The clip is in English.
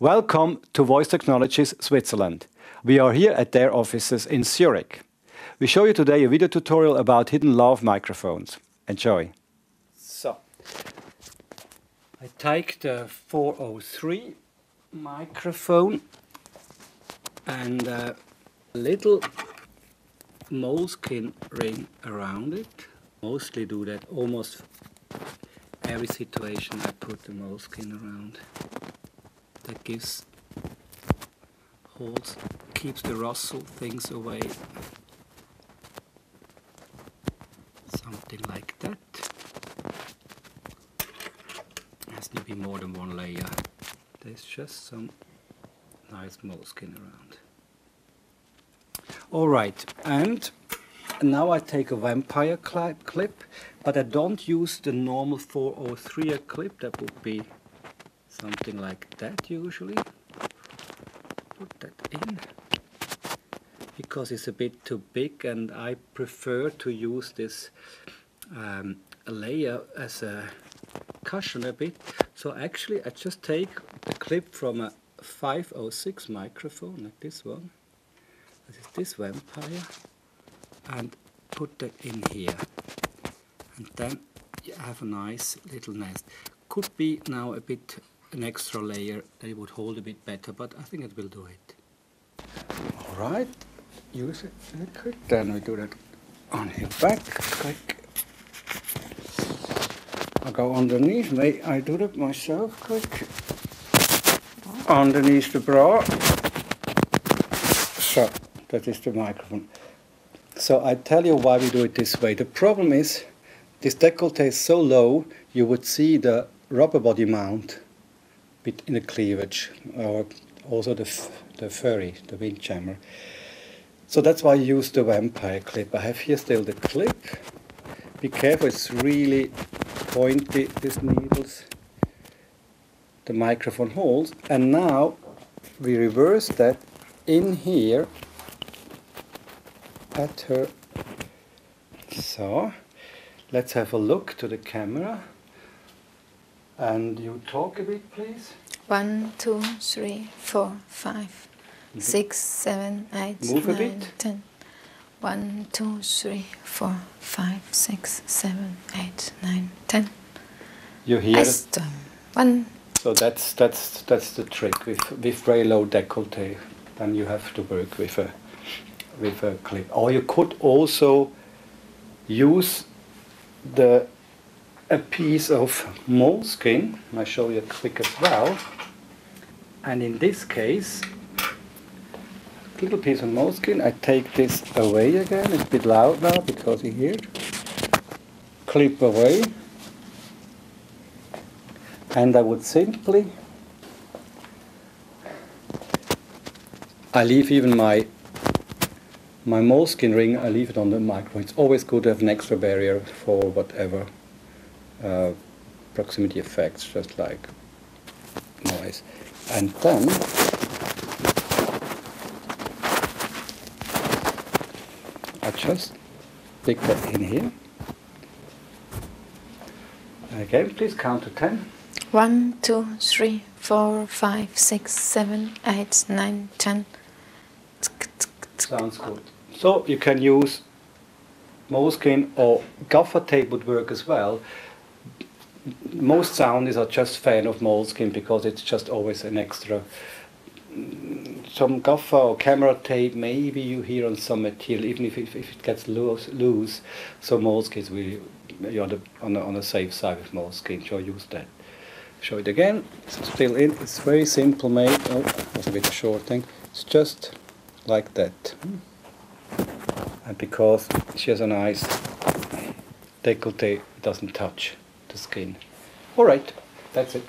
Welcome to Voice Technologies Switzerland. We are here at their offices in Zurich. We show you today a video tutorial about hidden lav microphones. Enjoy. So, I take the 403 microphone and a little moleskin ring around it. Mostly do that almost every situation I put the moleskin around. That gives holds keeps the rustle things away. Something like that. Has to be more than one layer. There's just some nice moleskin around. Alright, and now I take a vampire clip, but I don't use the normal 403 clip, that would be something like that usually. Put that in, because it's a bit too big and I prefer to use this um, layer as a cushion a bit. So actually I just take a clip from a 506 microphone, like this one. This is this vampire and put that in here and then you have a nice little nest could be now a bit an extra layer it would hold a bit better but I think it will do it. Alright use it quick then we do that on your back quick. I'll go underneath. May I do that myself quick? Underneath the bra. So that is the microphone. So I tell you why we do it this way. The problem is this decollete is so low you would see the rubber body mount in the cleavage or also the, the furry, the windjammer. So that's why I use the vampire clip. I have here still the clip. Be careful, it's really pointy, these needles. The microphone holes. And now we reverse that in here at her. So, let's have a look to the camera. And you talk a bit, please. One, two, three, four, five, mm-hmm. six, seven, eight, Move a nine, bit. ten. One, two, three, four, five, six, seven, eight, nine, ten. You hear I. Um, one, So that's that's that's the trick with with very low décolleté. Then you have to work with a with a clip. Or you could also use the a piece of moleskin. I show you a quick as well. And in this case, little piece of moleskin. I take this away again. It's a bit loud now because you hear. Clip away. And I would simply I leave even my my moleskin ring, I leave it on the microphone. It's always good to have an extra barrier for whatever uh, proximity effects, just like noise. And then I just stick that in here. Again, please count to ten. one, two, three, four, five, six, seven, eight, nine, ten. Tsk, tsk, tsk. Sounds good. So you can use moleskin or gaffer tape would work as well. Most soundies are just fan of moleskin because it's just always an extra. Some gaffer or camera tape, maybe you hear on some material, even if it, if it gets loose, loose. So moleskin is you're the, on, the, on the safe side with moleskin. So use that. Show it again. It's still in. It's very simple made. Oh, was a bit short thing. It's just like that. And because she has a nice décolleté, it doesn't touch the skin. All right, that's it.